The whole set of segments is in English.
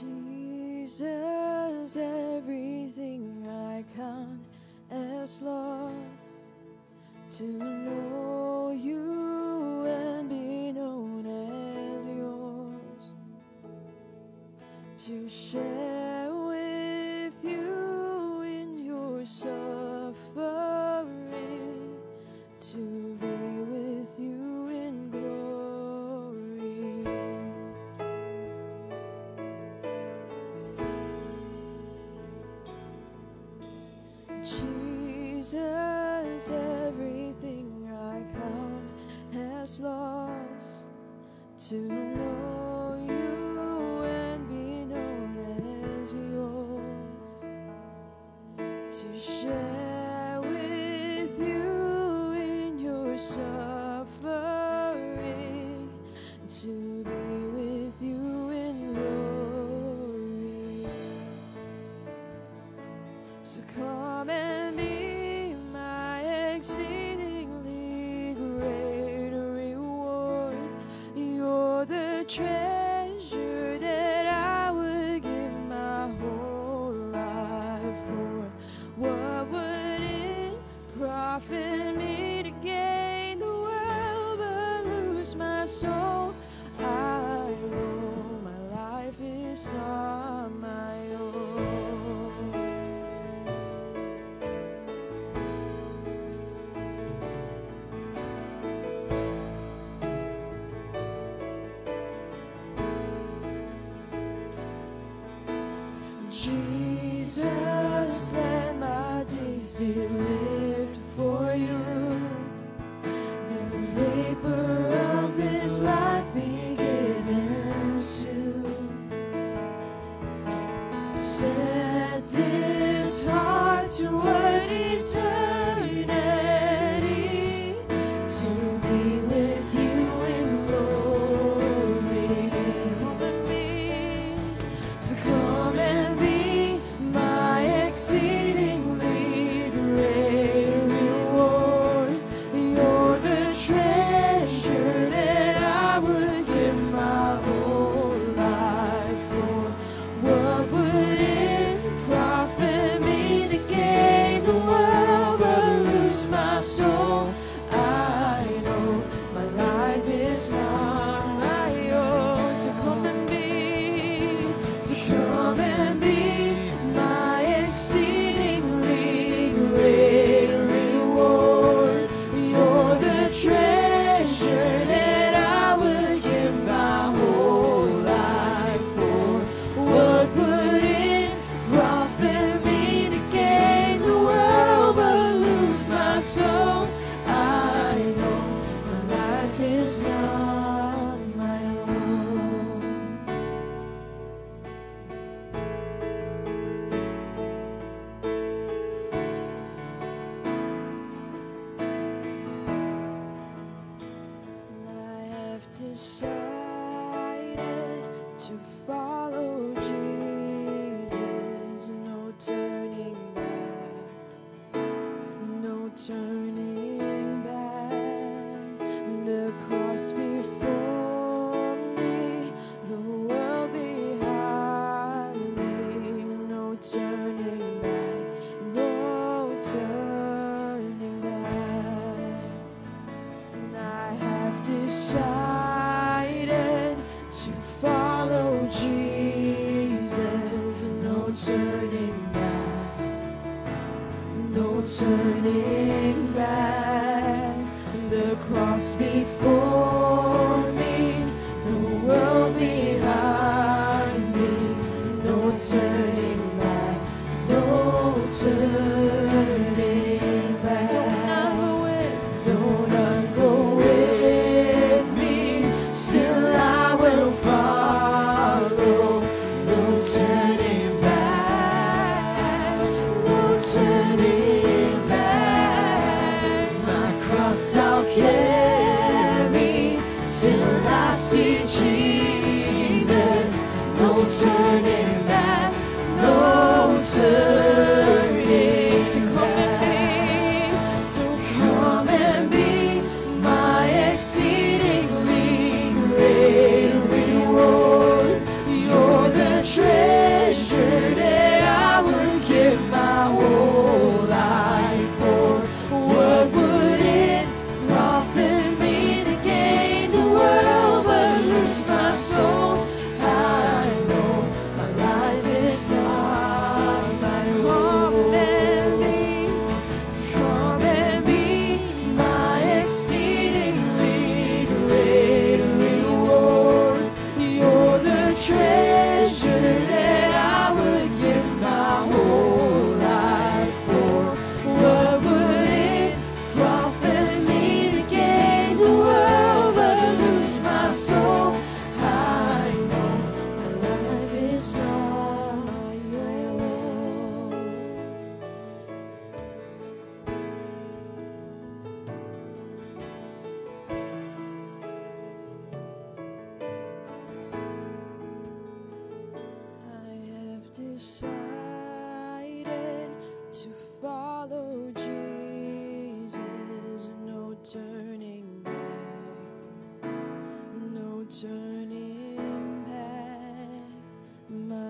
Jesus, everything I count as loss to know you and be known as yours, to share. to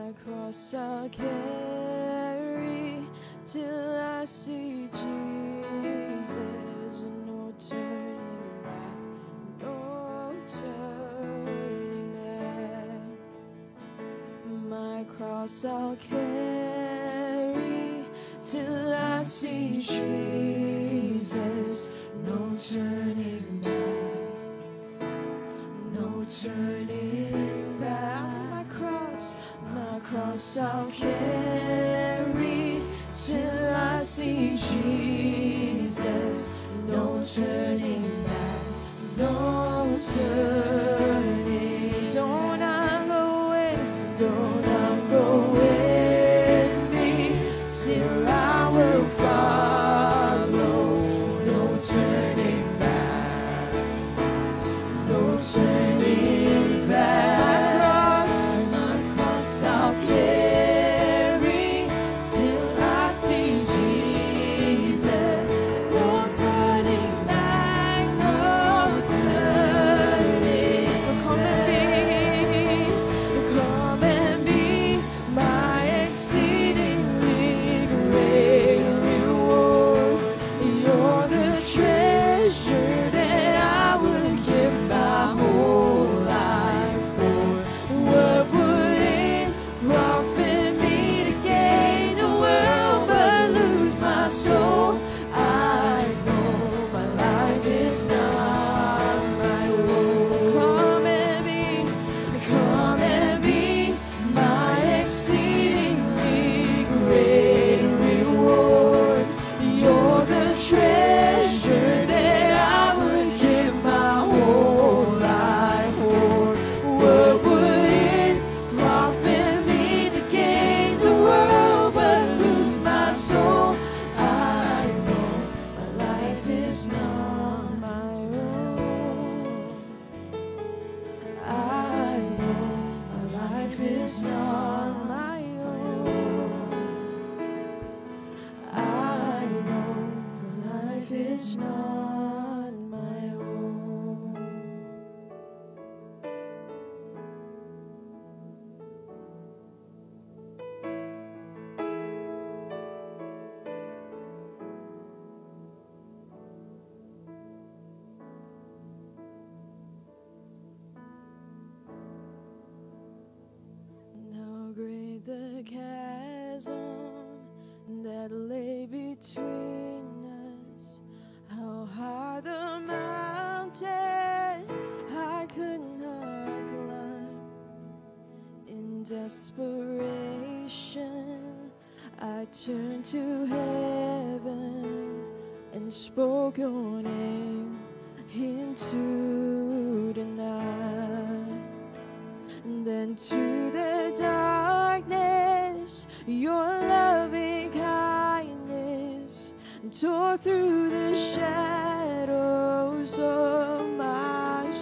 my cross I'll carry till I see Jesus. No turning back, no turning back. My cross I'll carry till I see Jesus. No turning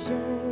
soul.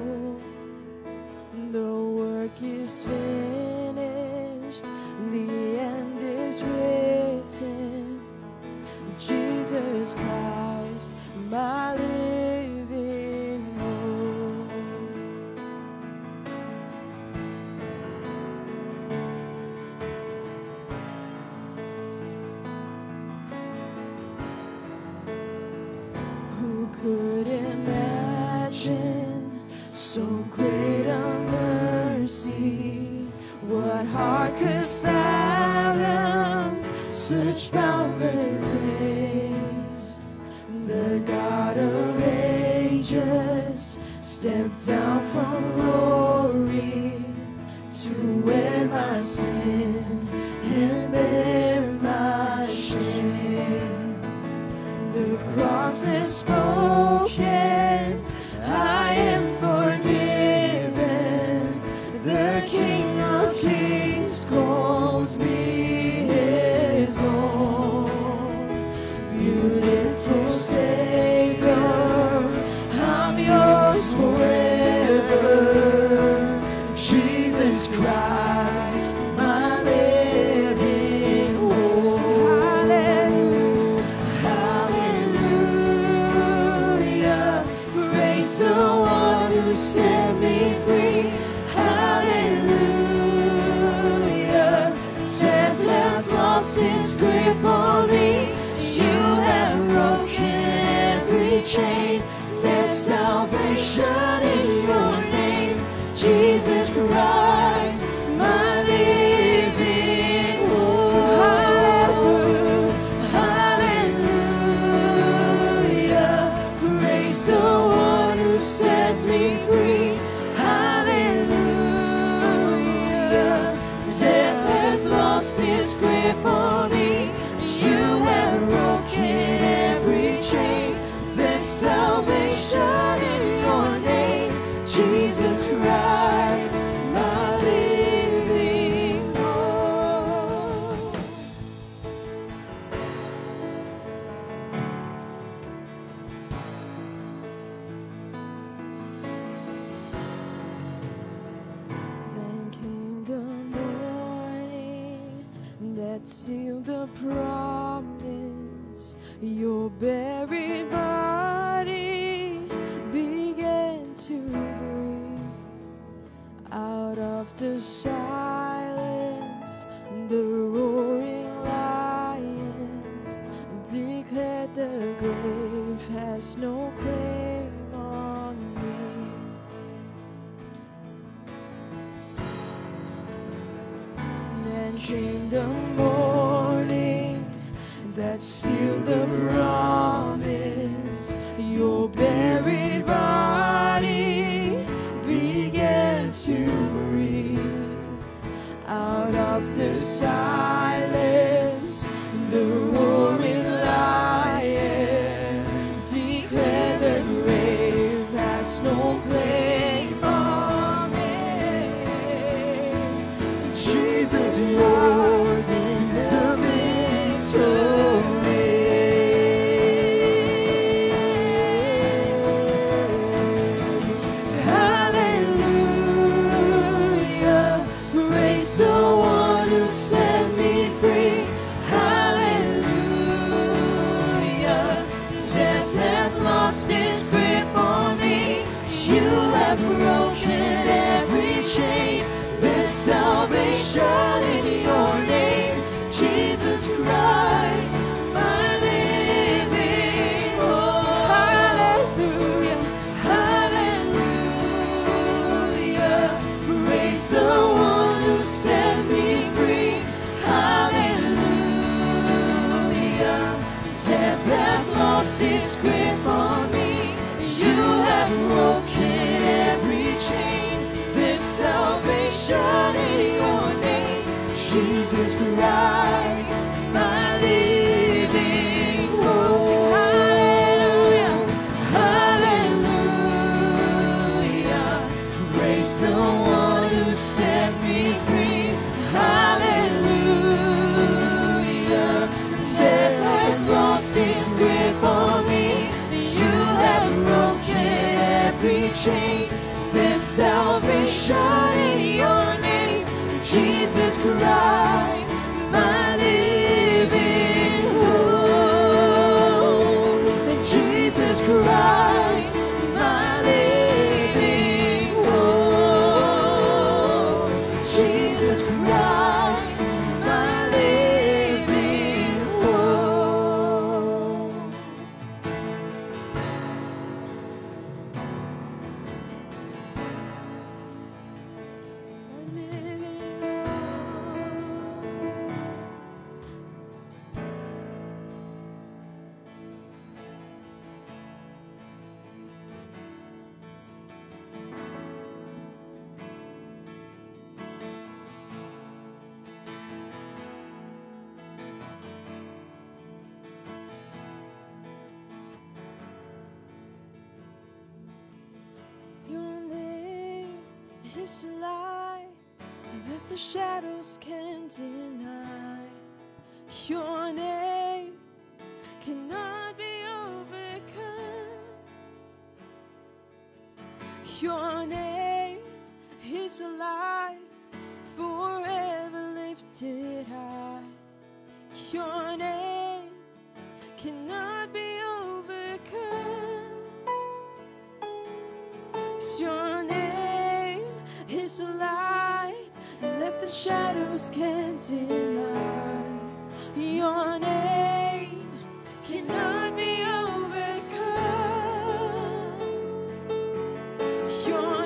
your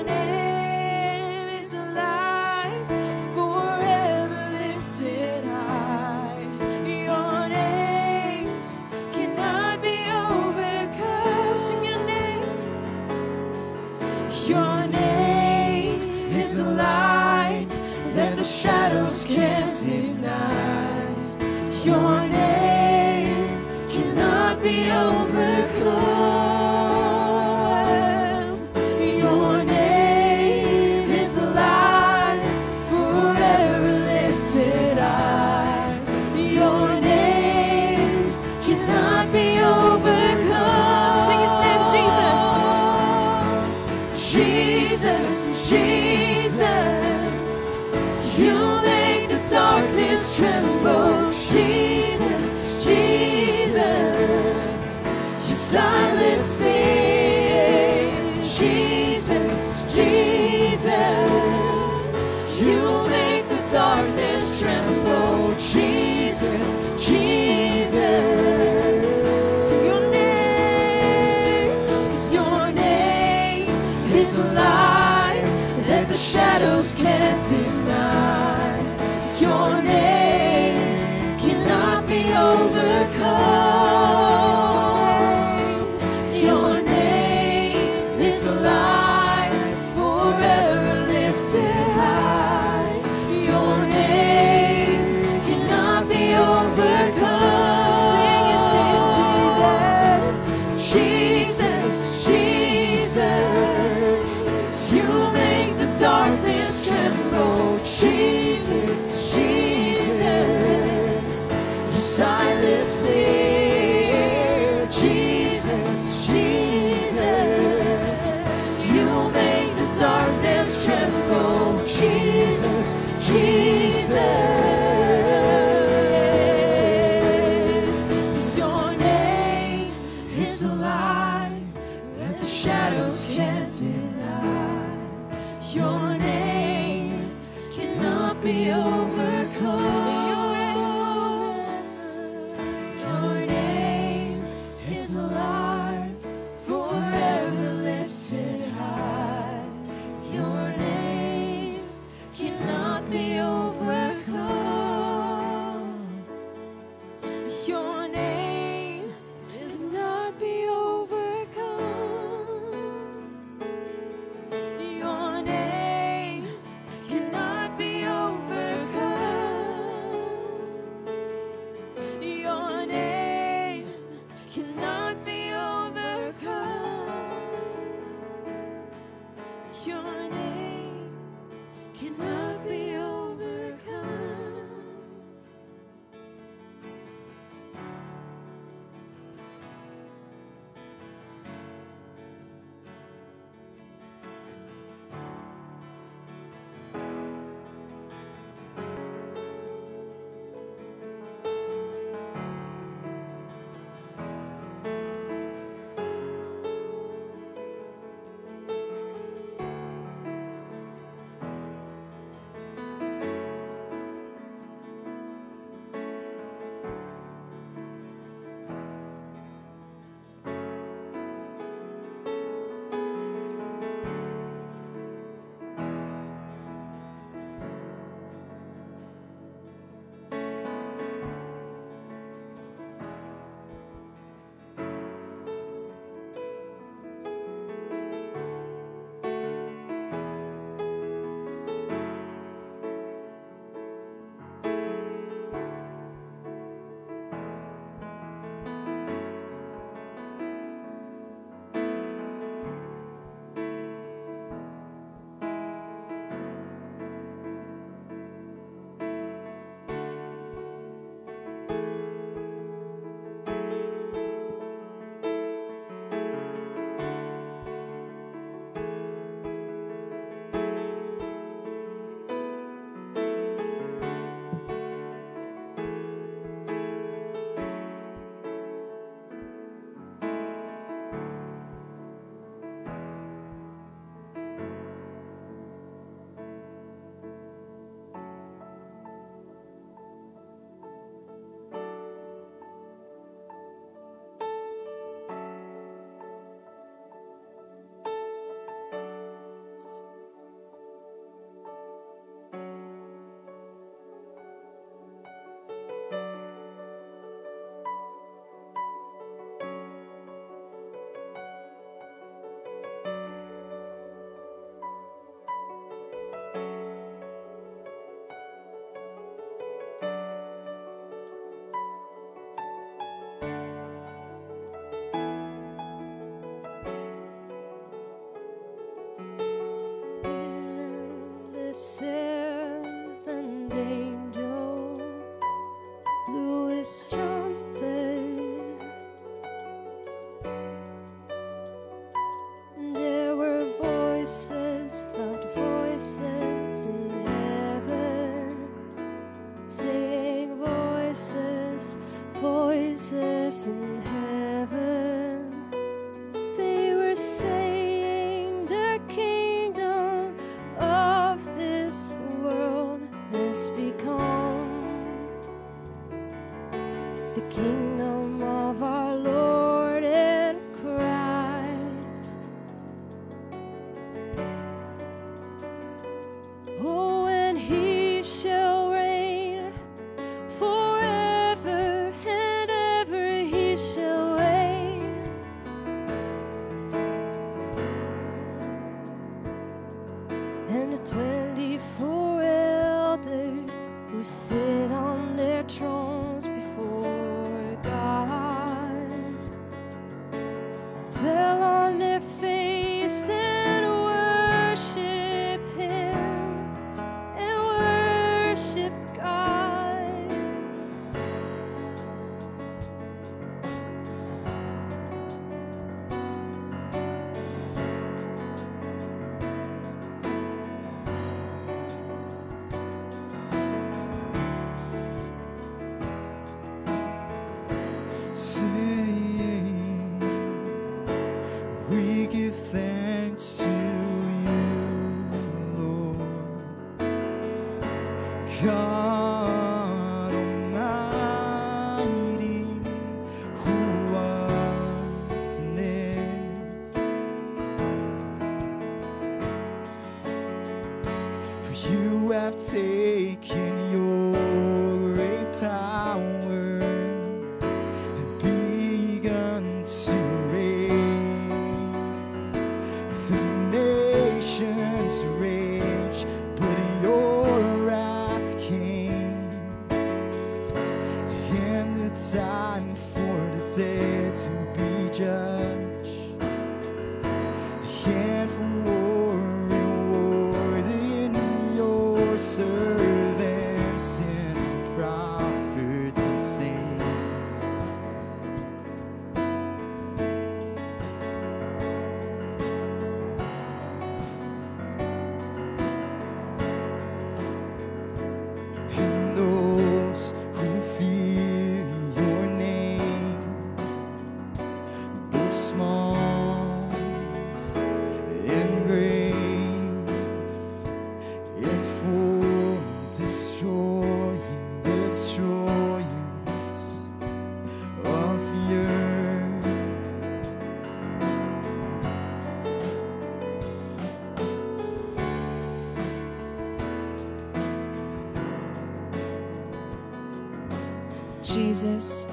Jesus,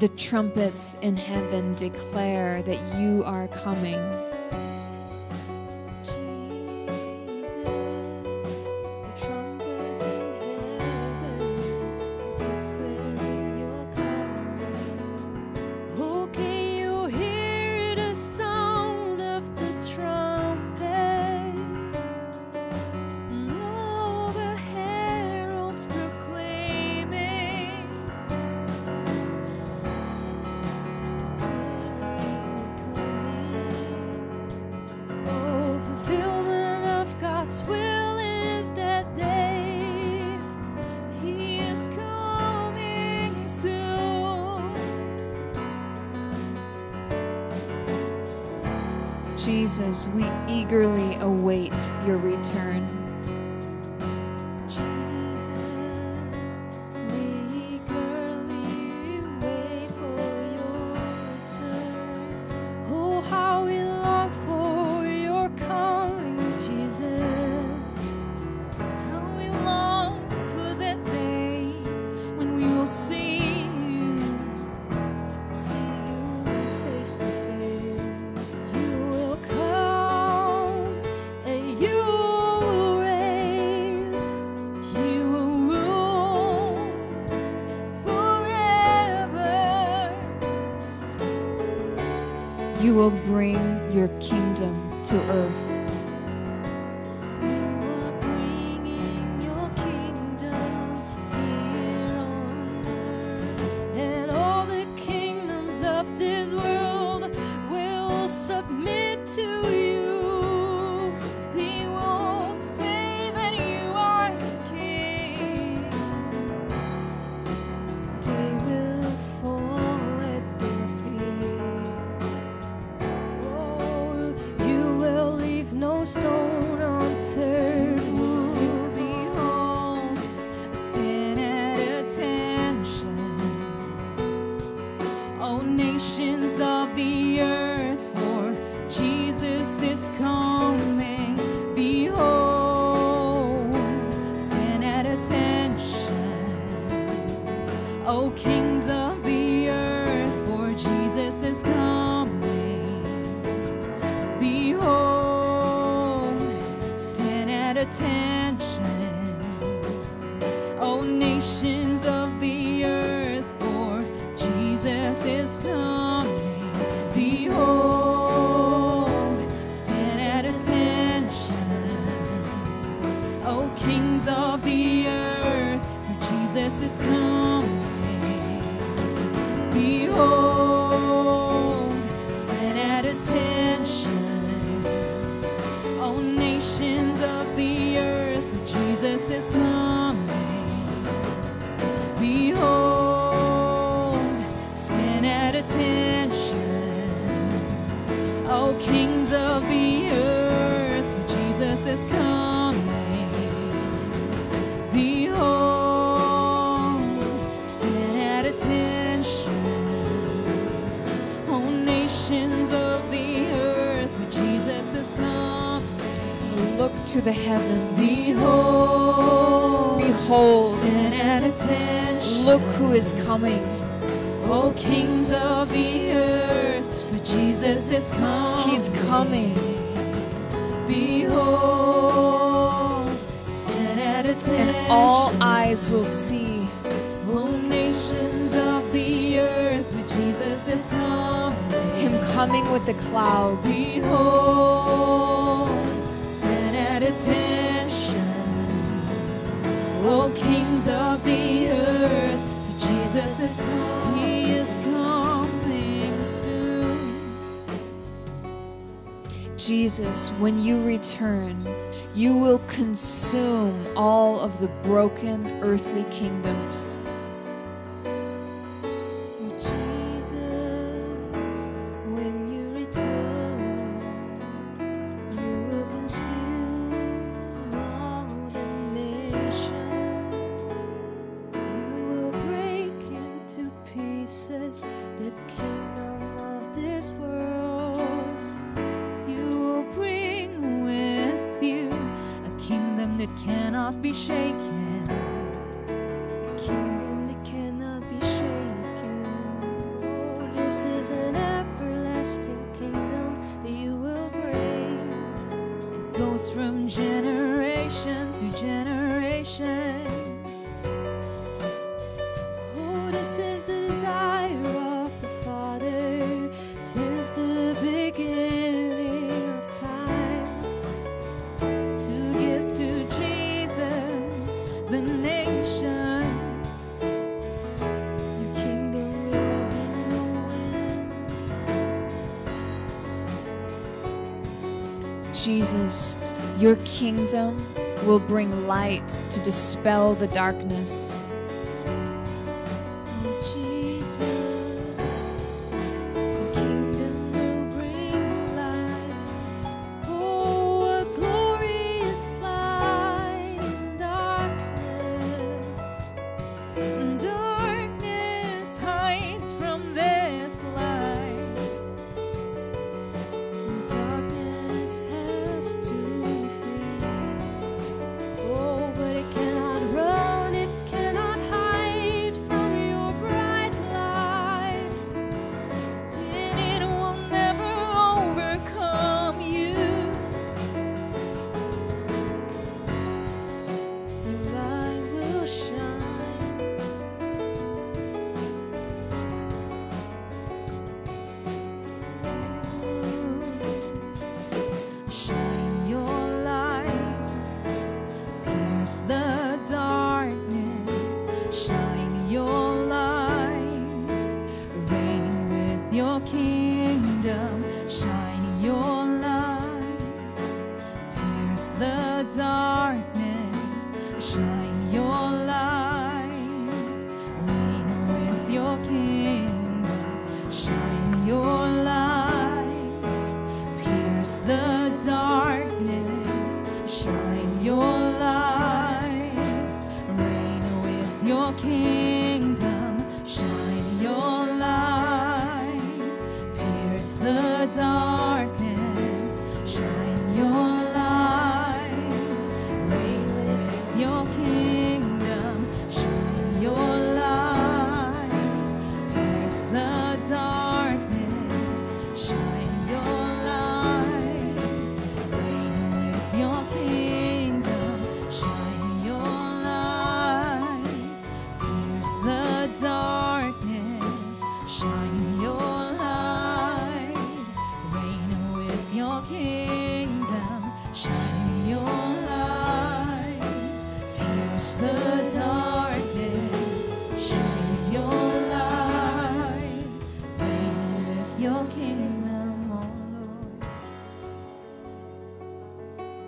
the trumpets in heaven declare that you are coming. we eagerly bring your kingdom to earth. consume all of the broken earthly kingdom shake Jesus, your kingdom will bring light to dispel the darkness.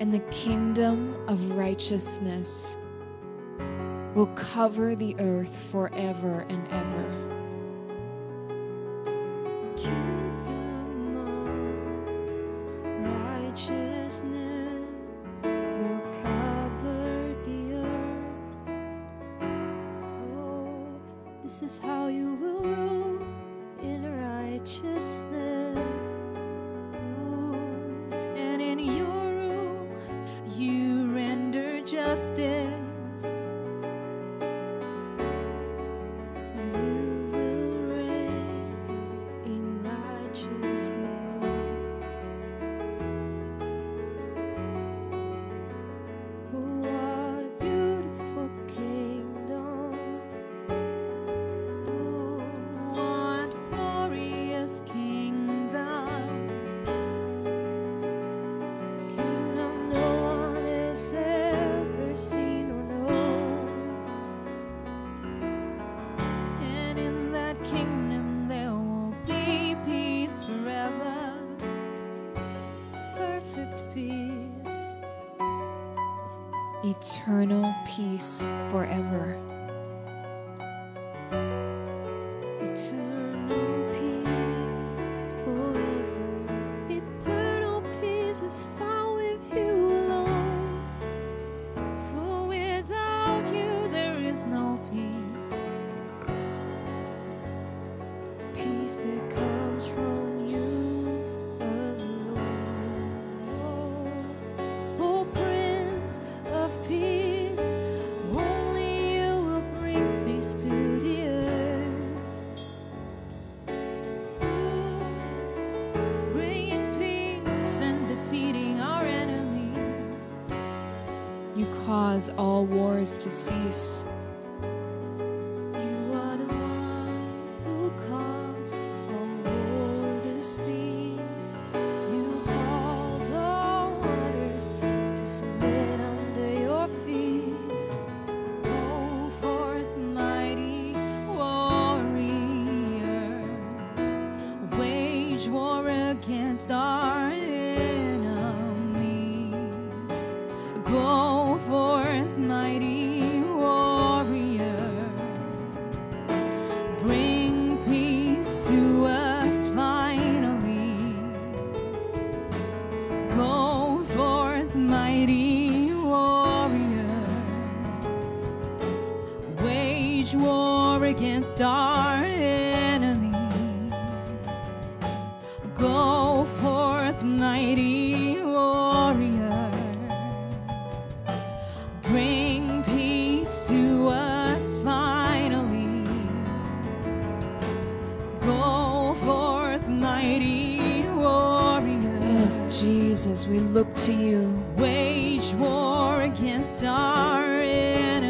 and the kingdom of righteousness will cover the earth forever and ever.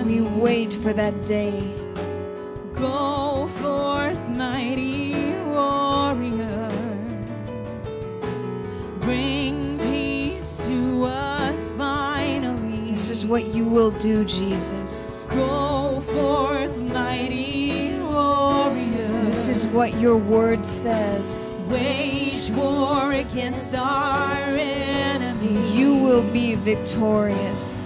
We wait for that day. Go forth, mighty warrior. Bring peace to us finally. This is what you will do, Jesus. Go forth, mighty warrior. This is what your word says. Wage war against our enemy. You will be victorious.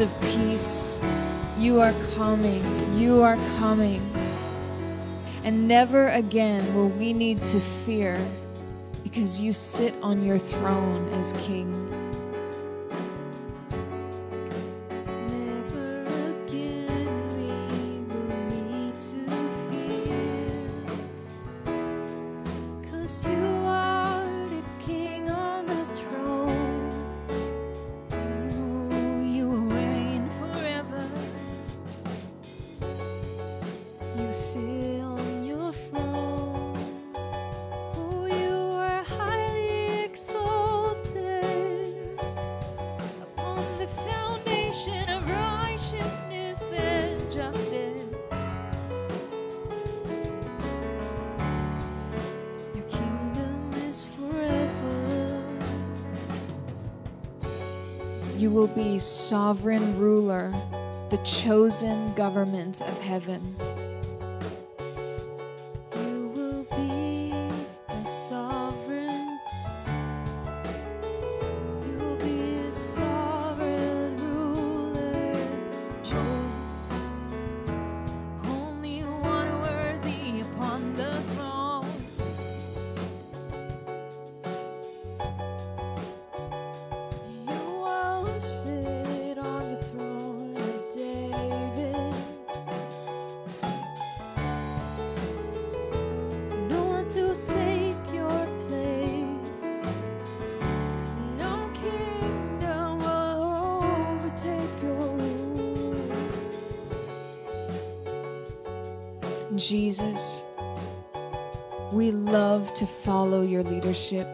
Of Peace, you are coming, you are coming. And never again will we need to fear because you sit on your throne as King. sovereign ruler, the chosen government of heaven. Jesus, we love to follow your leadership.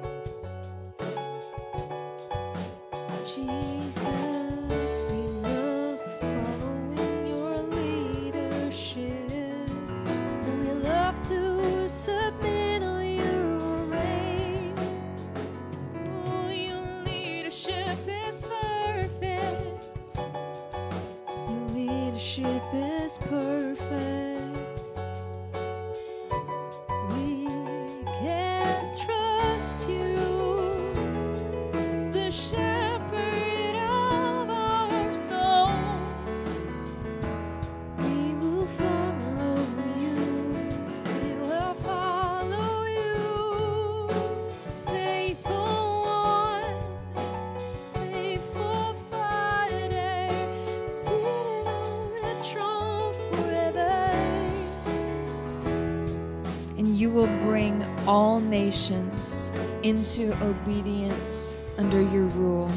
into obedience under your rule.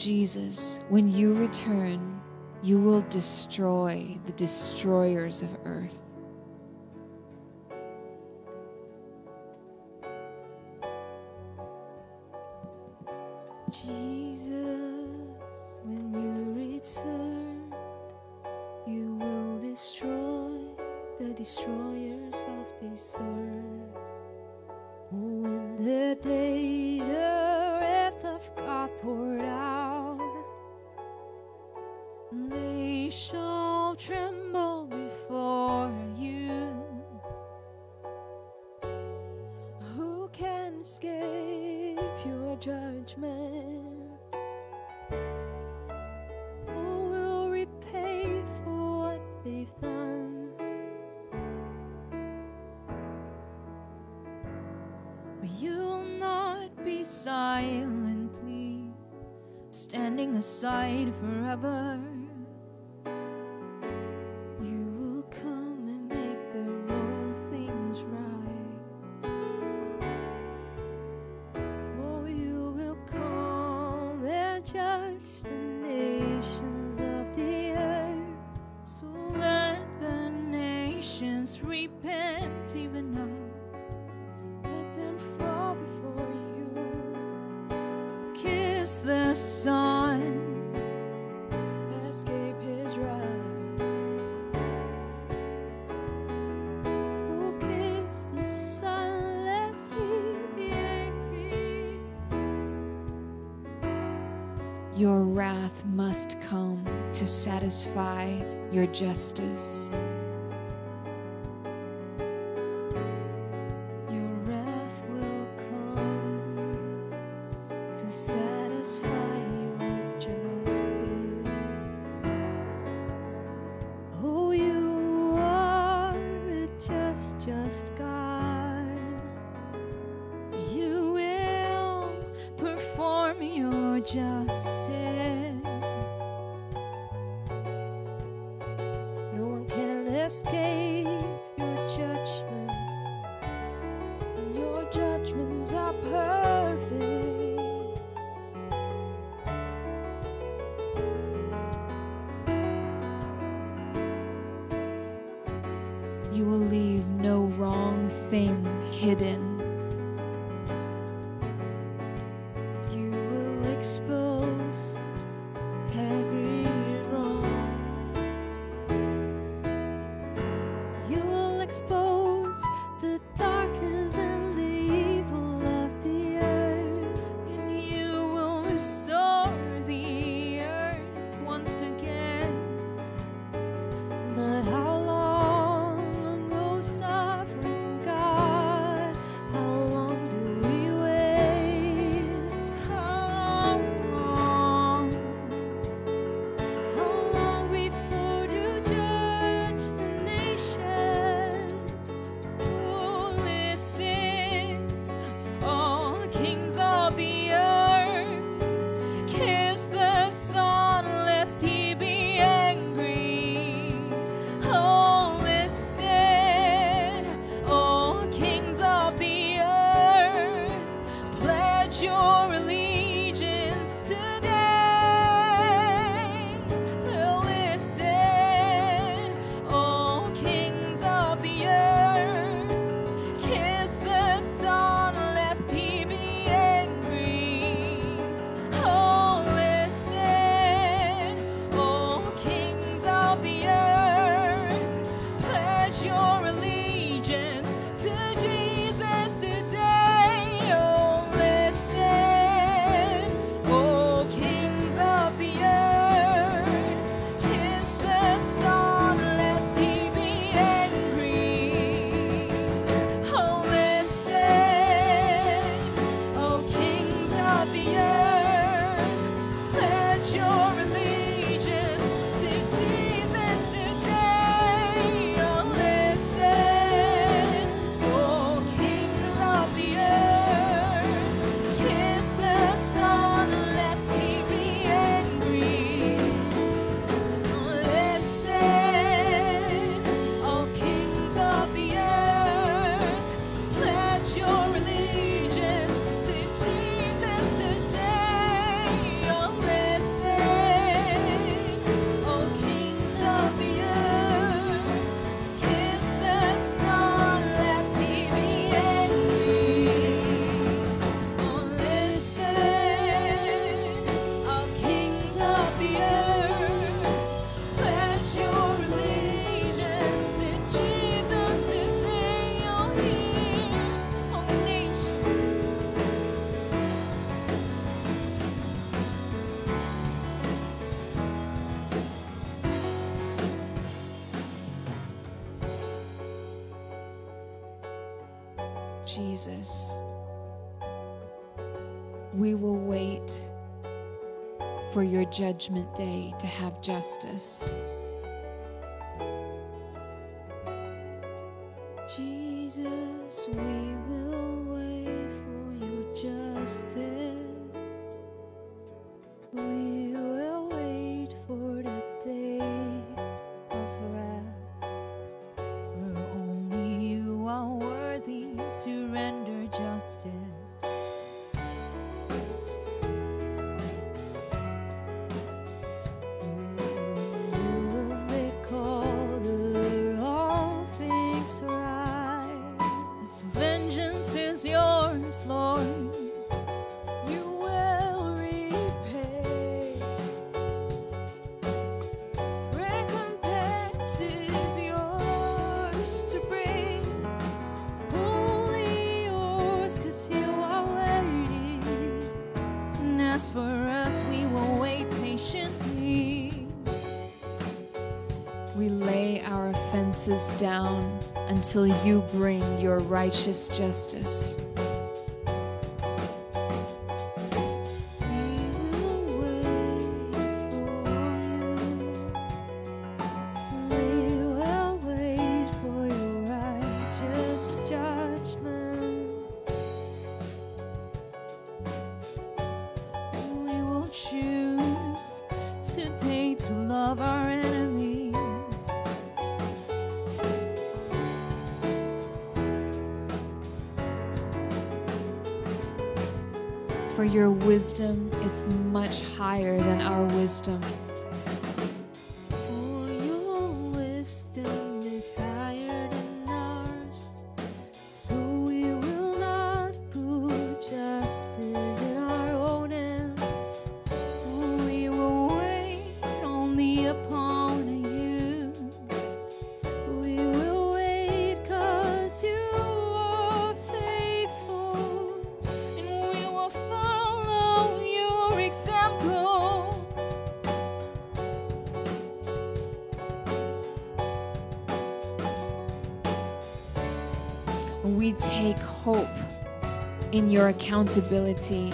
Jesus, when you return, you will destroy the destroyers of earth. satisfy your justice. Jesus, we will wait for your judgment day to have justice. Down until you bring your righteous justice. Accountability.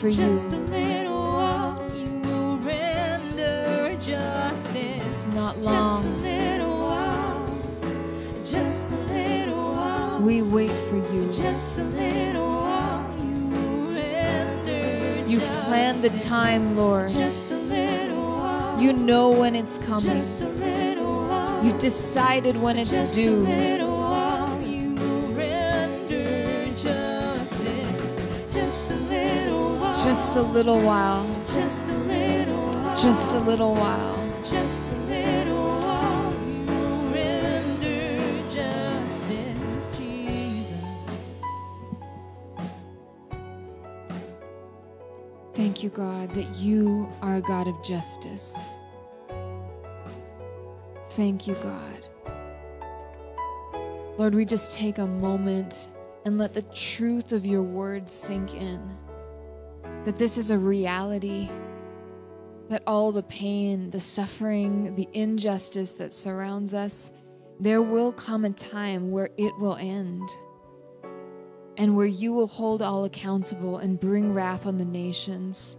For Just a you. little while you will render justice. It's not long. while. Just a little while. We wait for you. Just a little while you You've planned the time, Lord. Just a little while. You know when it's coming. Just a little while. You've decided when it's due. Just a little while. Just a little while. Just a little while. Just a little while you will render justice, Jesus. Thank you, God, that you are a God of justice. Thank you, God. Lord, we just take a moment and let the truth of your words sink in. That this is a reality. That all the pain, the suffering, the injustice that surrounds us, there will come a time where it will end and where you will hold all accountable and bring wrath on the nations.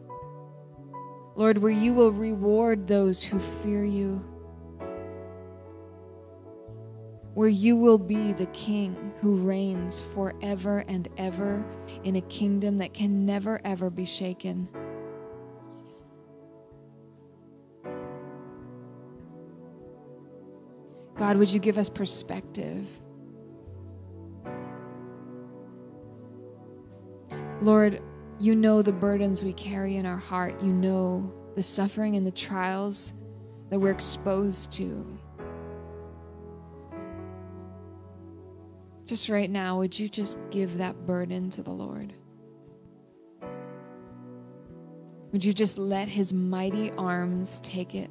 Lord, where you will reward those who fear you. Where you will be the king who reigns forever and ever in a kingdom that can never ever be shaken. God, would you give us perspective? Lord, you know the burdens we carry in our heart. You know the suffering and the trials that we're exposed to. Just right now, would you just give that burden to the Lord? Would you just let his mighty arms take it?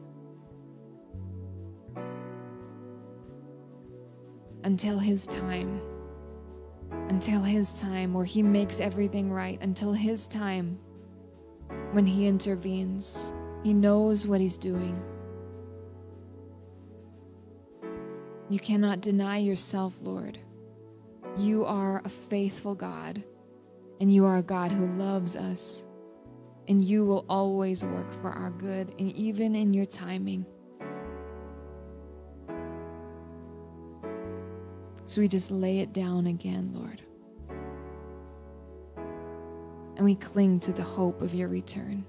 Until his time. Until his time where he makes everything right. Until his time when he intervenes. He knows what he's doing. You cannot deny yourself, Lord. You are a faithful God, and you are a God who loves us, and you will always work for our good, and even in your timing. So we just lay it down again, Lord. And we cling to the hope of your return.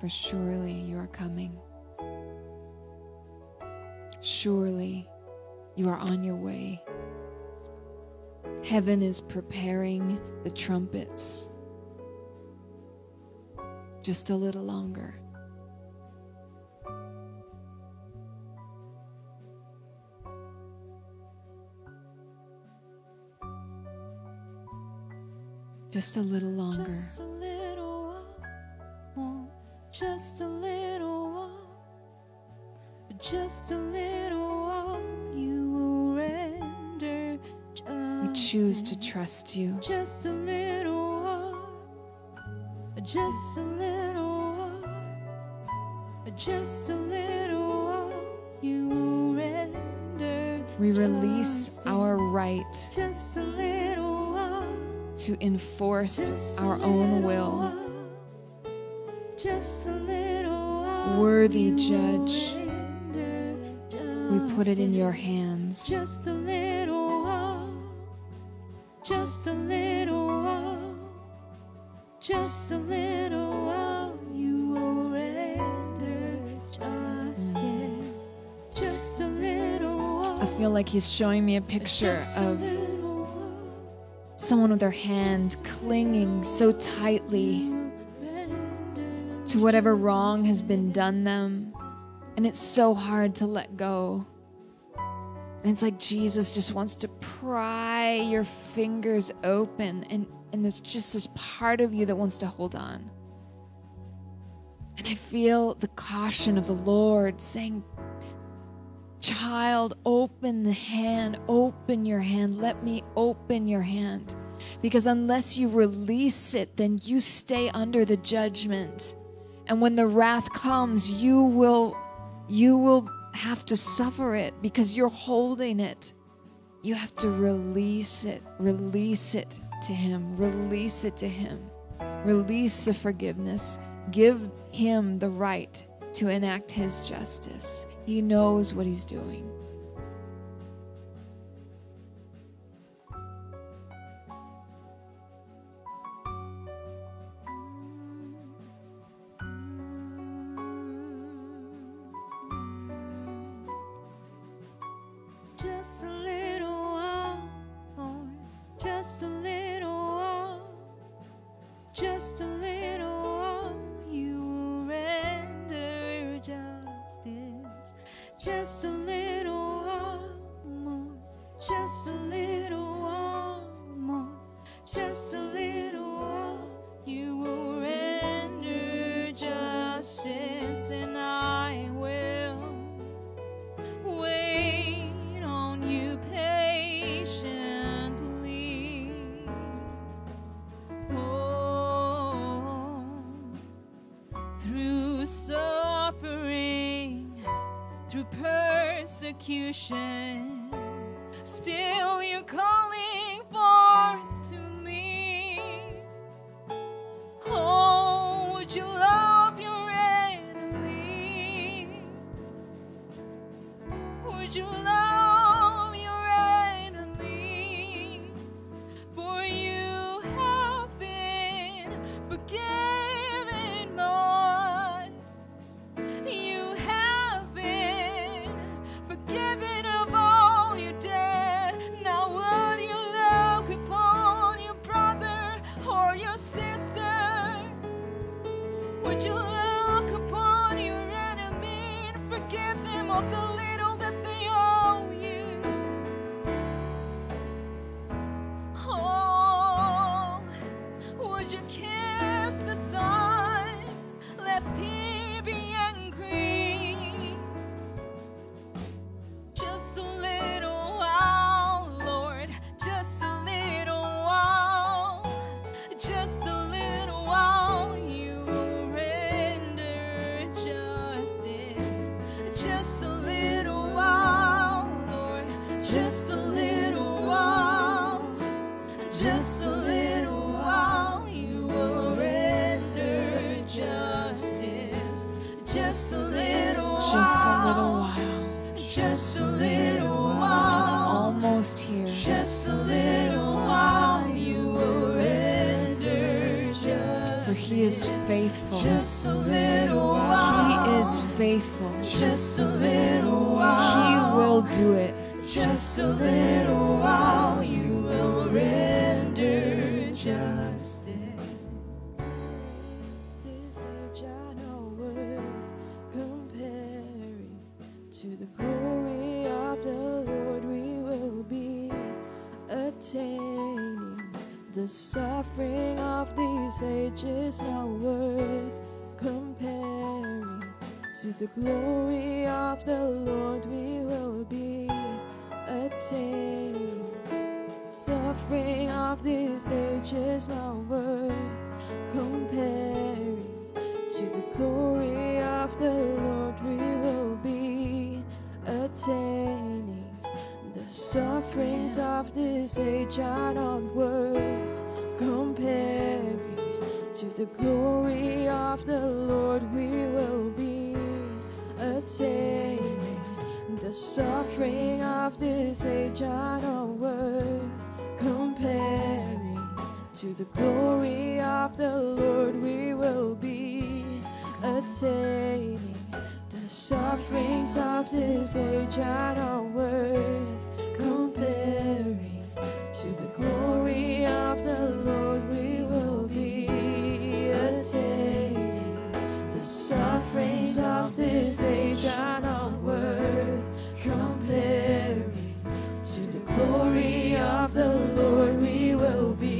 For surely you are coming. Surely you are on your way. Heaven is preparing the trumpets. Just a little longer. Just a little longer. Just a little while just a little while, just a little while. You will render We choose to trust you. Just a little while, just a little while, just a little while. You will render. We release our right Just a little to enforce our own will. Worthy Judge, We put it in your hands. Just a little while, just a little while, just a little while, you will render justice. Just a little while. I feel like he's showing me a picture of someone with their hand clinging so tightly to whatever wrong has been done them. And it's so hard to let go. And it's like Jesus just wants to pry your fingers open, and, and there's just this part of you that wants to hold on. And I feel the caution of the Lord saying, Child, open the hand, open your hand. Let me open your hand. Because unless you release it, then you stay under the judgment. And when the wrath comes, you will you will have to suffer it because you're holding it. You have to release it. Release it to him. Release it to him. Release the forgiveness. Give him the right to enact his justice. He knows what he's doing. Just a little while, just a little while, you will render justice. Just a little while more, just a little while more, just a little persecution, Still you're calling forth to me. Oh, would you love your enemy? Would you love faithful. just a little He while, will do it. just a little while, you will render justice. This age I know comparing to the glory of the Lord. We will be attaining the suffering of these ages now worth comparing to the glory of the Lord. We will be attaining suffering of this age is not worth comparing. To the glory of the Lord we will be attaining. The sufferings of this age are not worth comparing. To the glory of the Lord we will be attaining the suffering of this age are not worth comparing to the glory of the Lord. We will be attaining the sufferings of this age are not worth comparing to the glory of the Lord. We this age are not worth comparing to the glory of the Lord we will be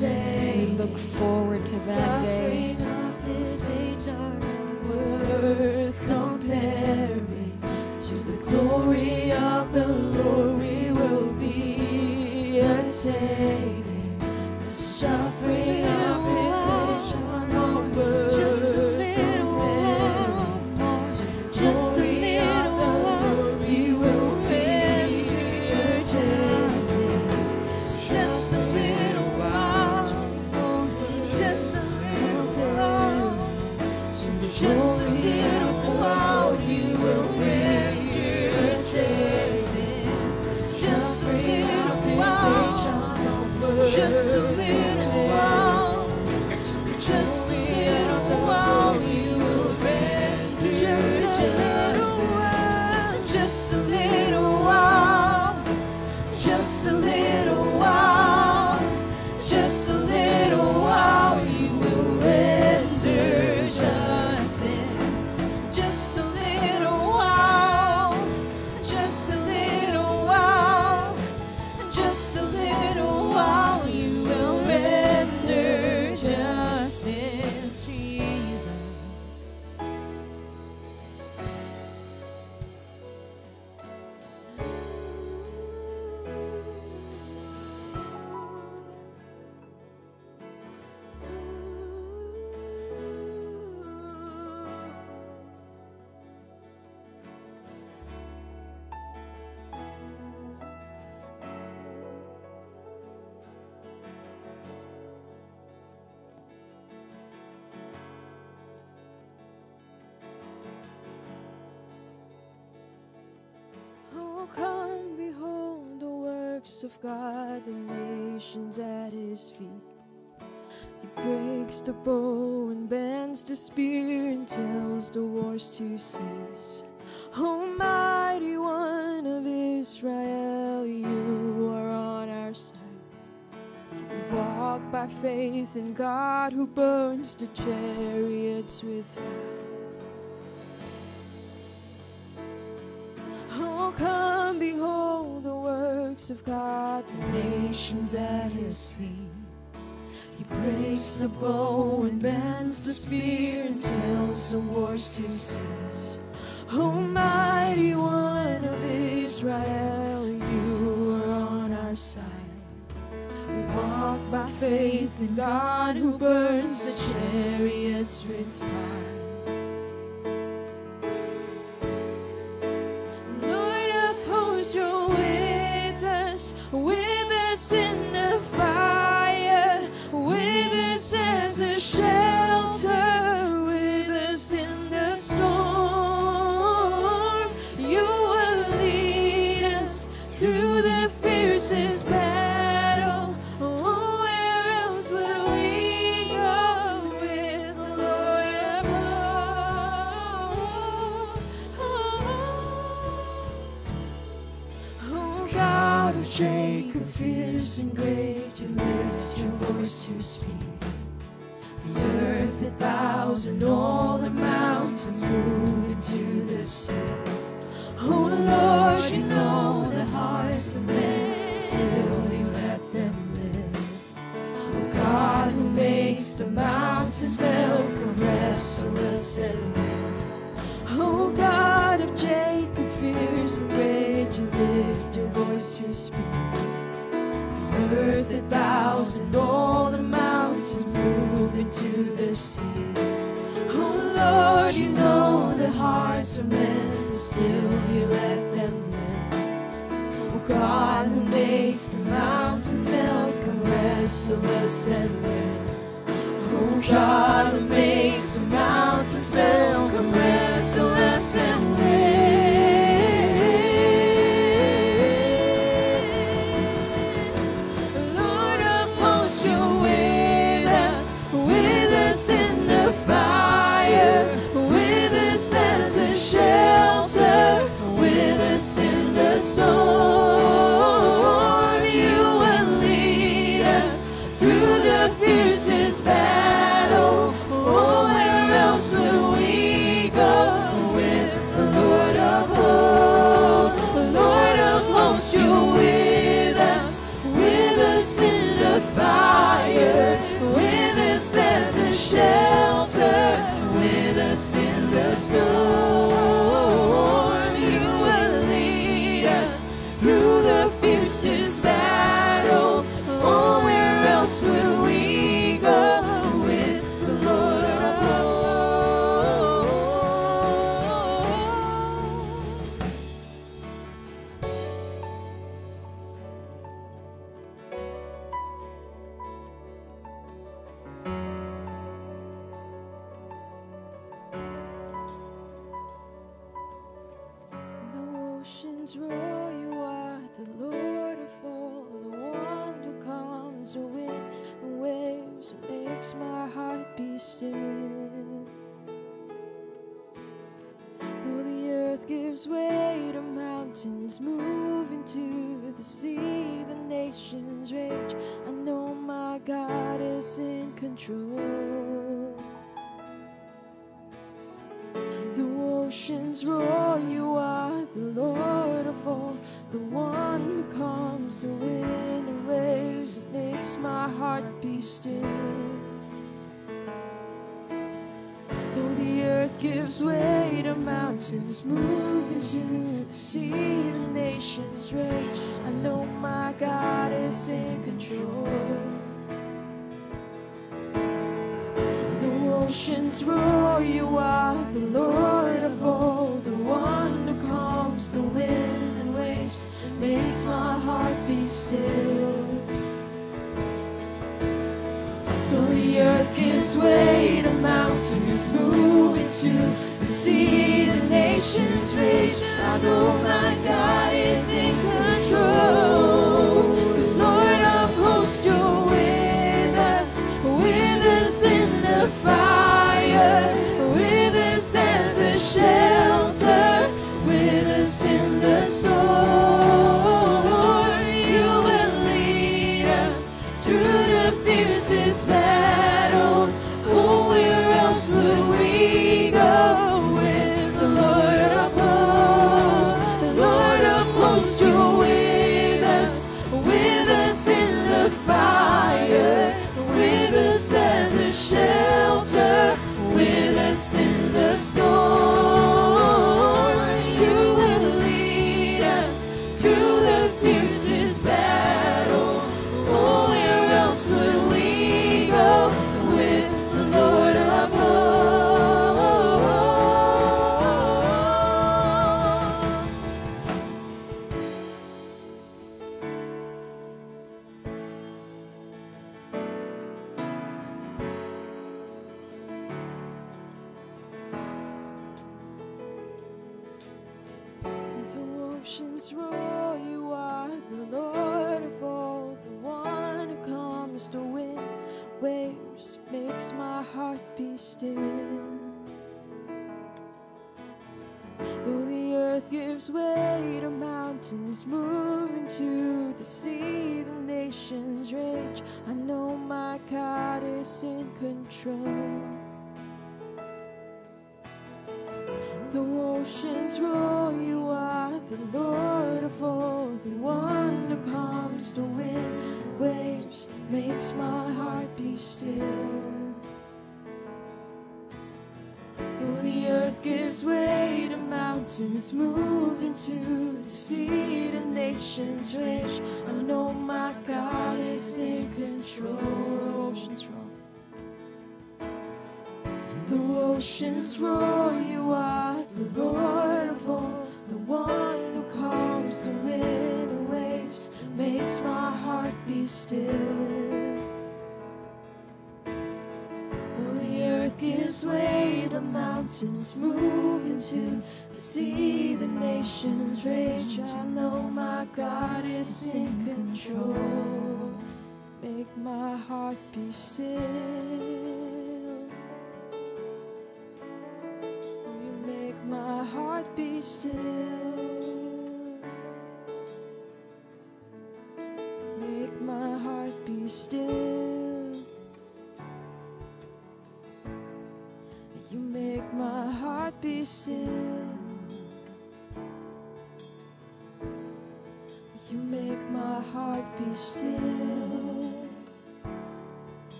We look forward to that day. Suffering of this age are not worth comparing to the glory of the Lord we will be attaining. God, the nations at his feet. He breaks the bow and bends the spear and tells the wars to cease. Almighty One of Israel, you are on our side. We walk by faith in God who burns the chariots with fire. Oh, come behold works of God, the nations at his feet. He breaks the bow and bends the spear and tells the wars to cease. mighty One of Israel, you are on our side. We walk by faith in God who burns the chariots with fire. In the fire, with us as a shelter, and great, you lift your voice to speak. The earth it bows and all the mountains move into the sea. Oh Lord, you know the hearts of men, still you let them live. Oh God who makes the mountains melt, come us and live. Oh God of Jacob, fierce and great, you lift your voice to speak. Earth it bows and all the mountains move into the sea. Oh Lord, you know the hearts of men, still you let them live. Oh God, who makes the mountains melt, come rest of us and live. Oh God, who makes the mountains melt,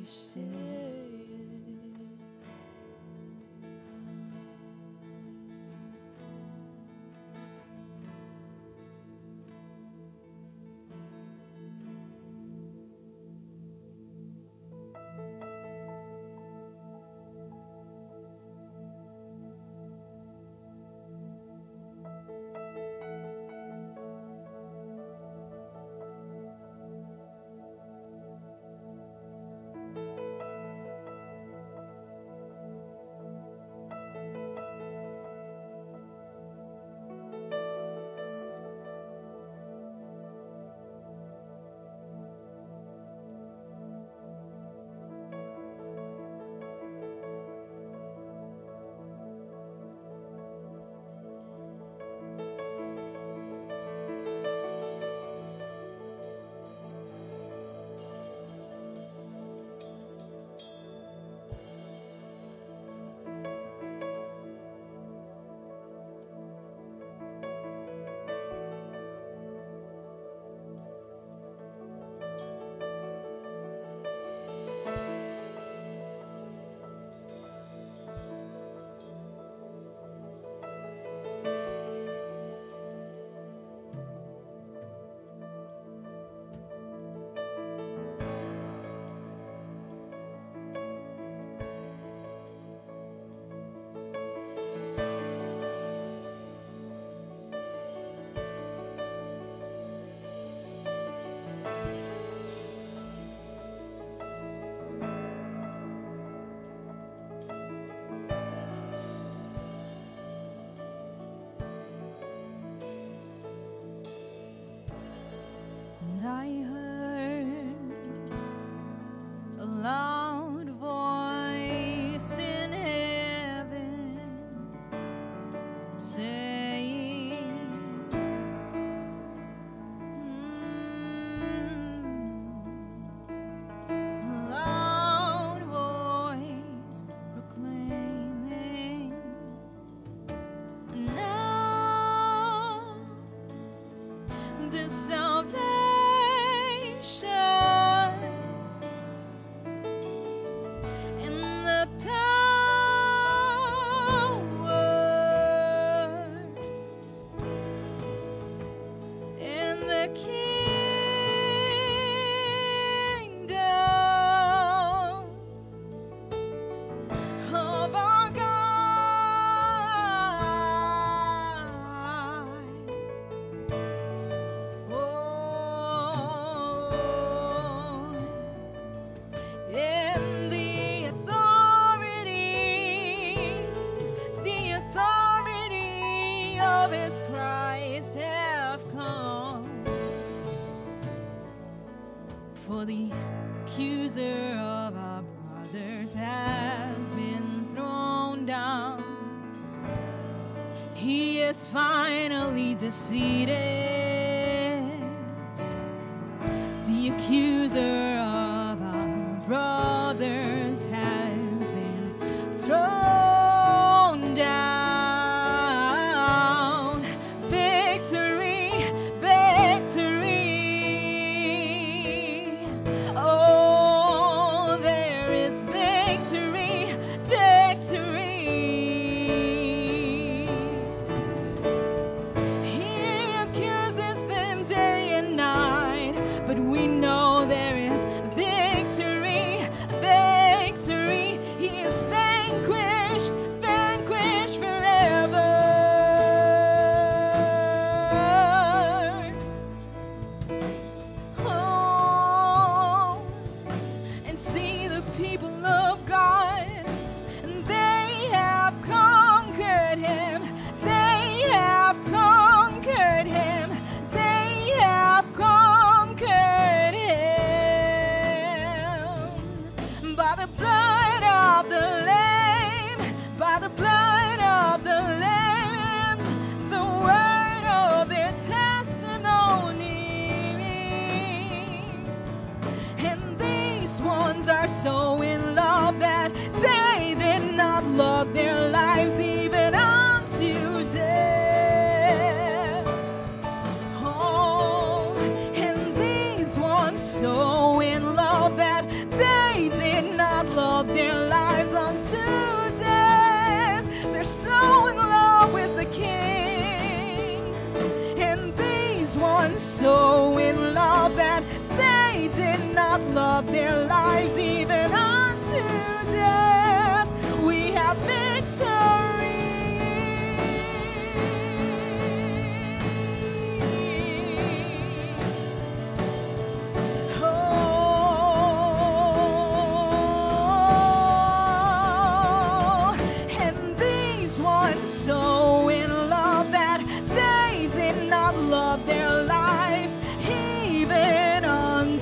wasted.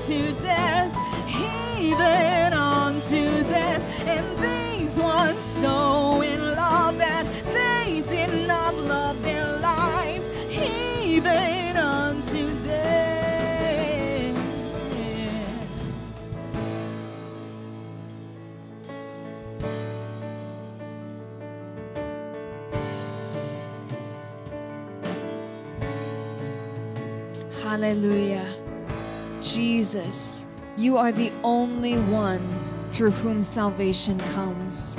unto death, even unto death. And these ones so in love that they did not love their lives, Heaven unto death. Hallelujah. Jesus, you are the only one through whom salvation comes.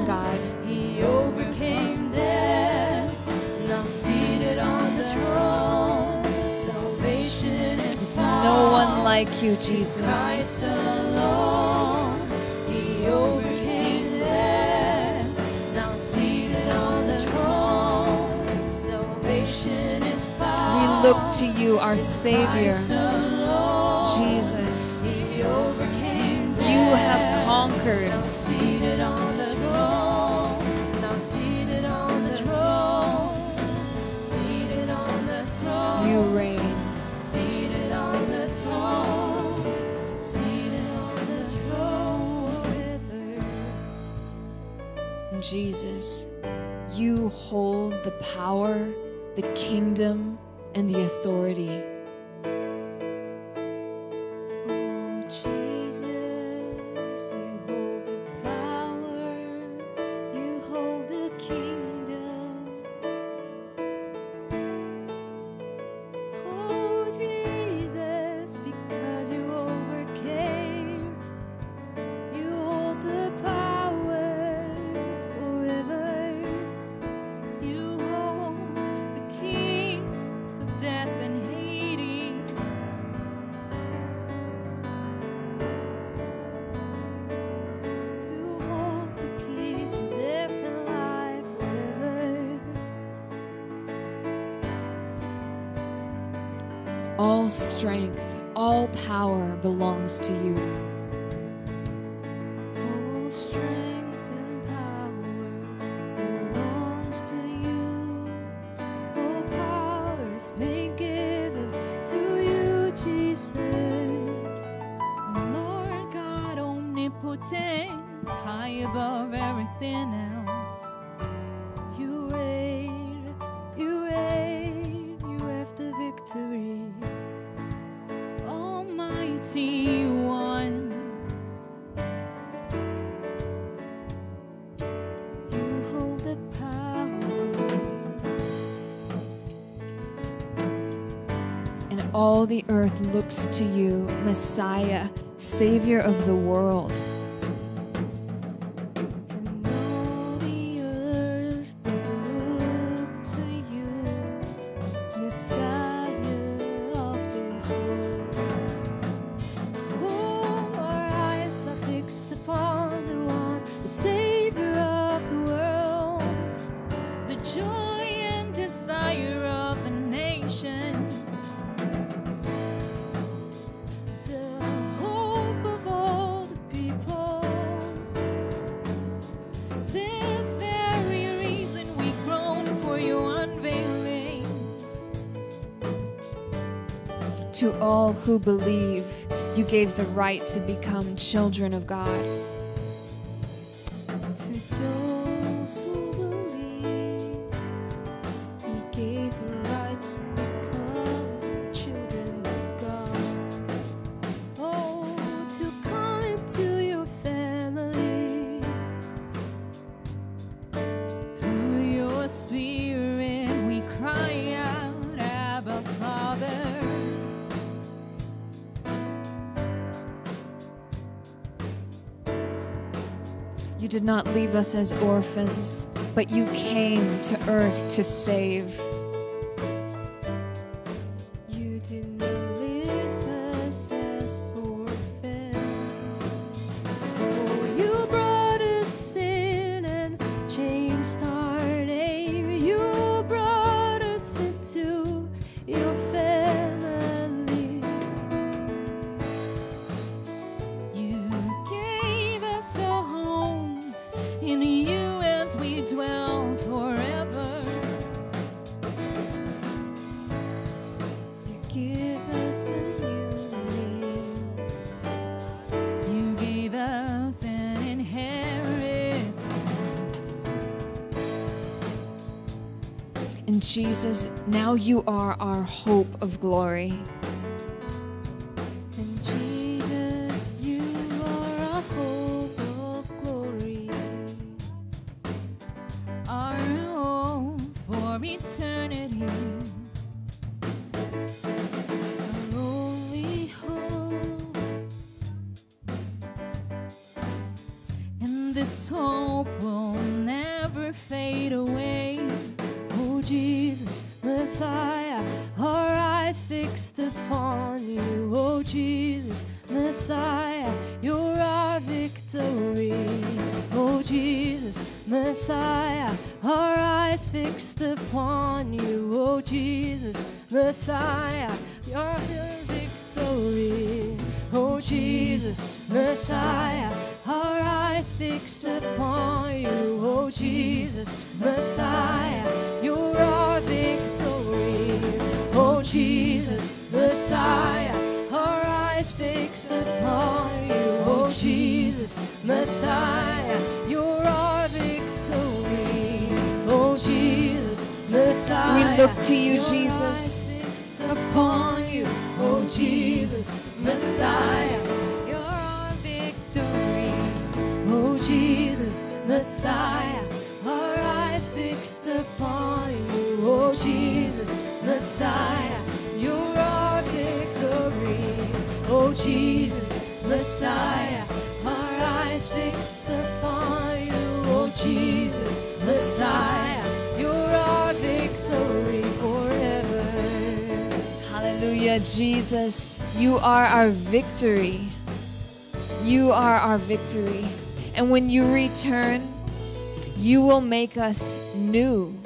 like you, Jesus. Christ alone, He overcame death. Now seated on the throne, salvation is found. We look to you, our Savior, Jesus. You have conquered. Jesus, you hold the power, the kingdom, to you, Messiah, Savior of the world. To all who believe, you gave the right to become children of God. not leave us as orphans, but you came to earth to save. Jesus, now you are our hope of glory. oh Jesus, Messiah, our eyes fixed upon you, oh Jesus, Messiah, you're our victory forever. Hallelujah, Jesus, you are our victory. You are our victory. And when you return, you will make us new.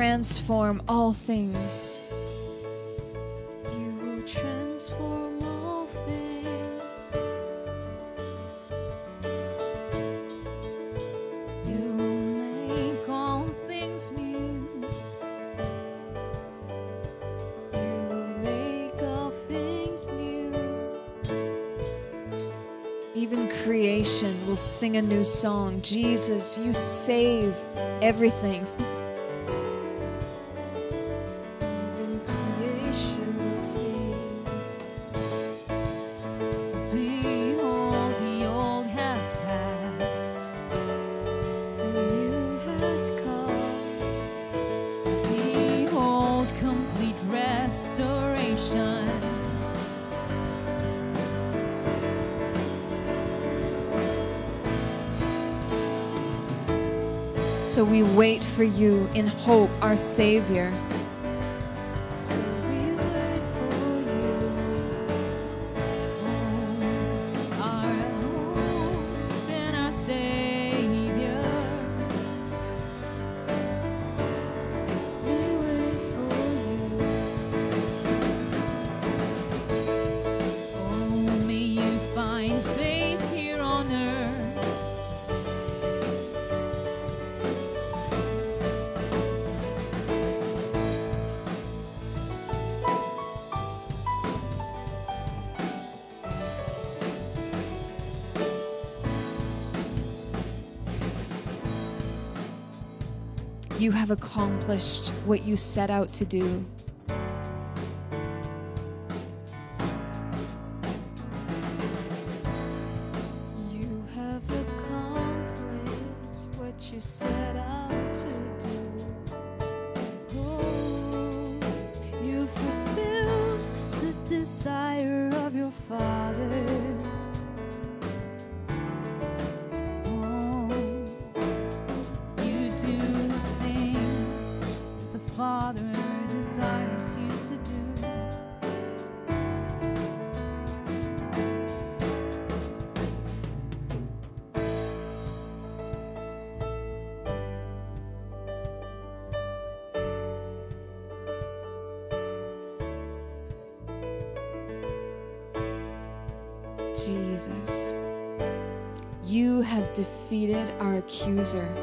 transform all things. You will transform all things. You will make all things new. You will make all things new. Even creation will sing a new song. Jesus, you save everything. for you in hope, our Savior. You have accomplished what you set out to do. user.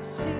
See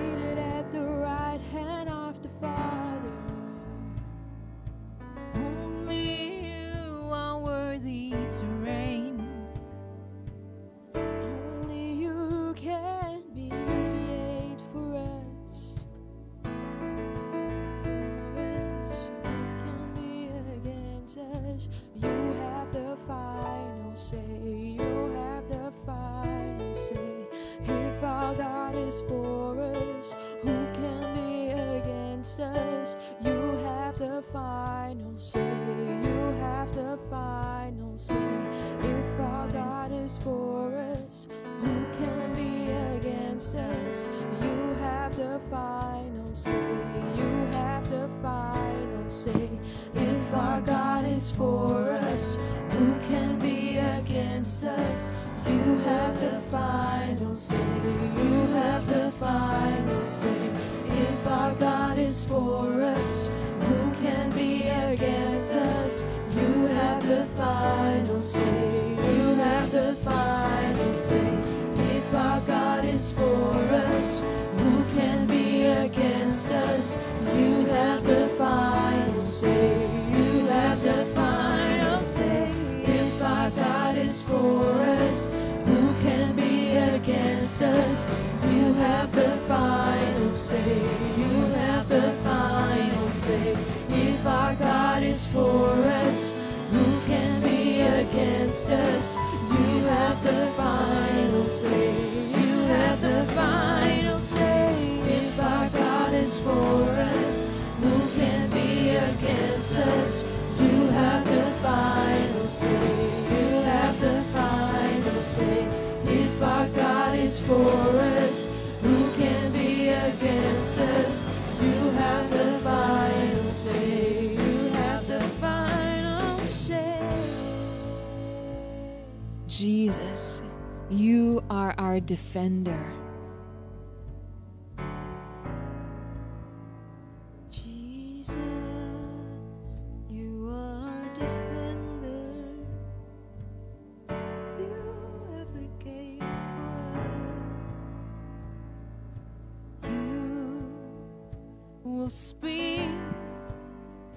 speak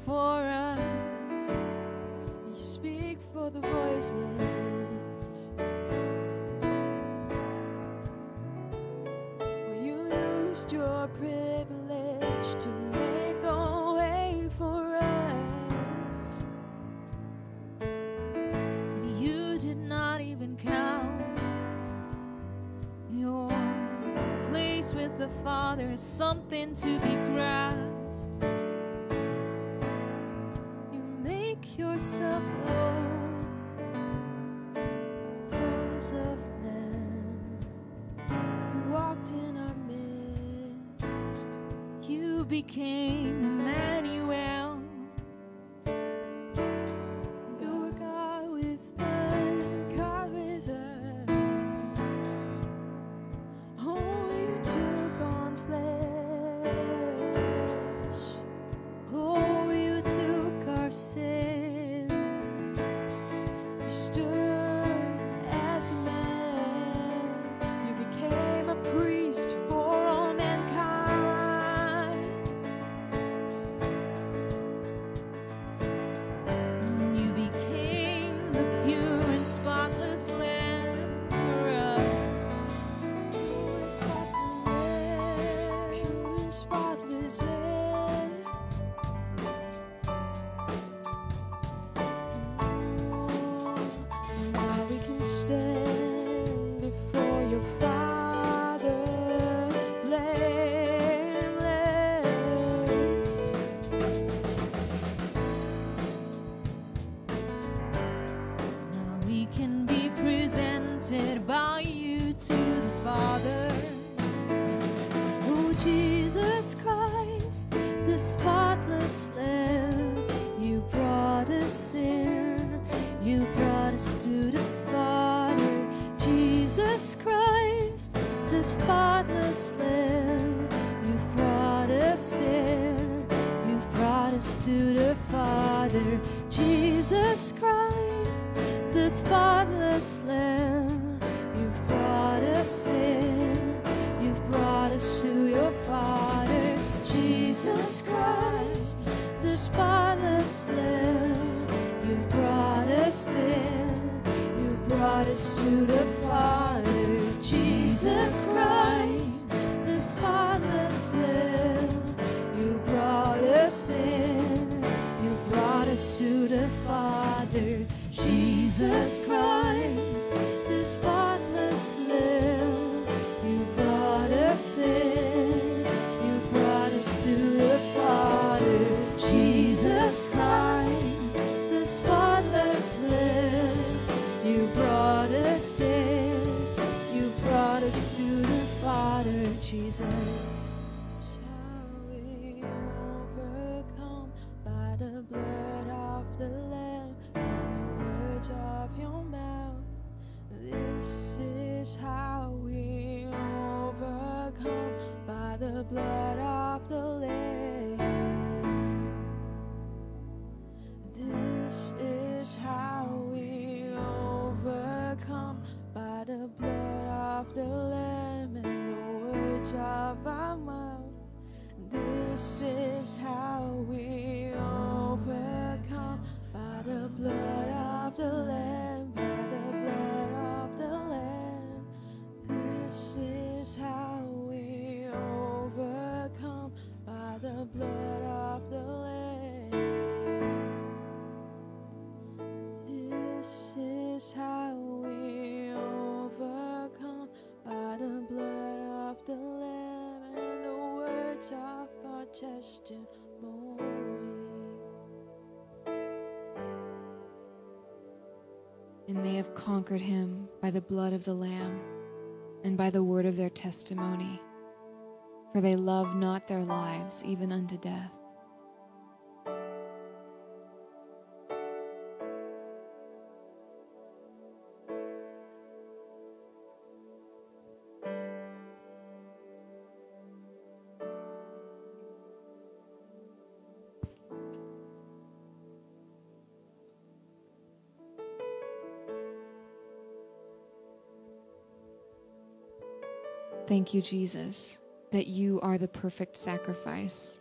for us. You speak for the voiceless. Well, you used your privilege to make a way for us. And you did not even count your place with the Father as something to be. became our testimony. And they have conquered him by the blood of the Lamb and by the word of their testimony, for they love not their lives even unto death. You, Jesus, that you are the perfect sacrifice.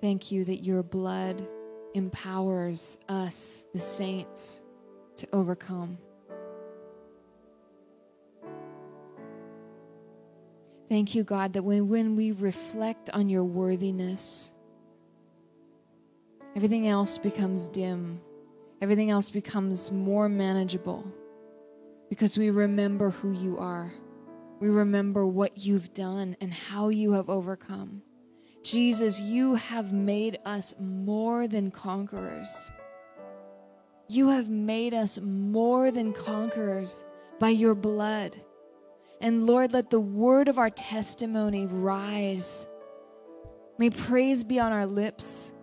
Thank you that your blood empowers us, the saints, to overcome. Thank you, God, that when, when we reflect on your worthiness, everything else becomes dim, everything else becomes more manageable because we remember who you are. We remember what you've done and how you have overcome. Jesus, you have made us more than conquerors. You have made us more than conquerors by your blood. And Lord, let the word of our testimony rise. May praise be on our lips.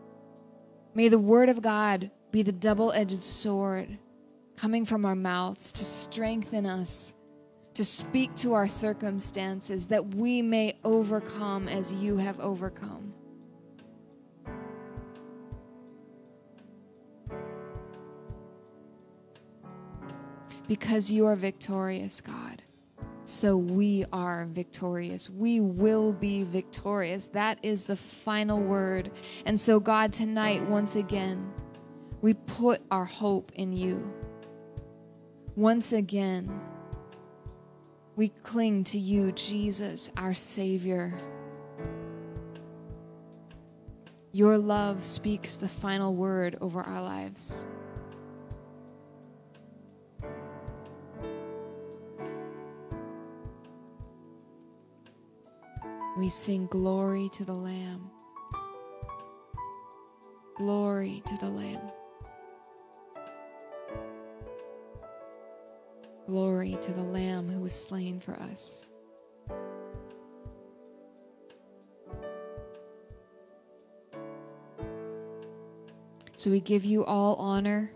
May the word of God be the double edged sword coming from our mouths to strengthen us, to speak to our circumstances, that we may overcome as you have overcome. Because you are victorious, God, so we are victorious. We will be victorious. That is the final word. And so, God, tonight, once again, we put our hope in you. Once again, we cling to you, Jesus, our Savior. Your love speaks the final word over our lives. We sing glory to the Lamb. Glory to the Lamb. Glory to the Lamb who was slain for us. So we give you all honor,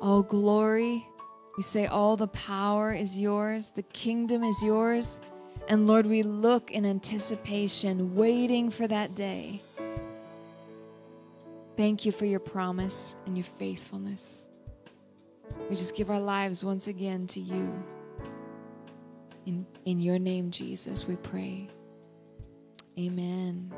all glory. We say all the power is yours, the kingdom is yours. And Lord, we look in anticipation, waiting for that day. Thank you for your promise and your faithfulness. We just give our lives once again to you. In, in your name, Jesus, we pray. Amen.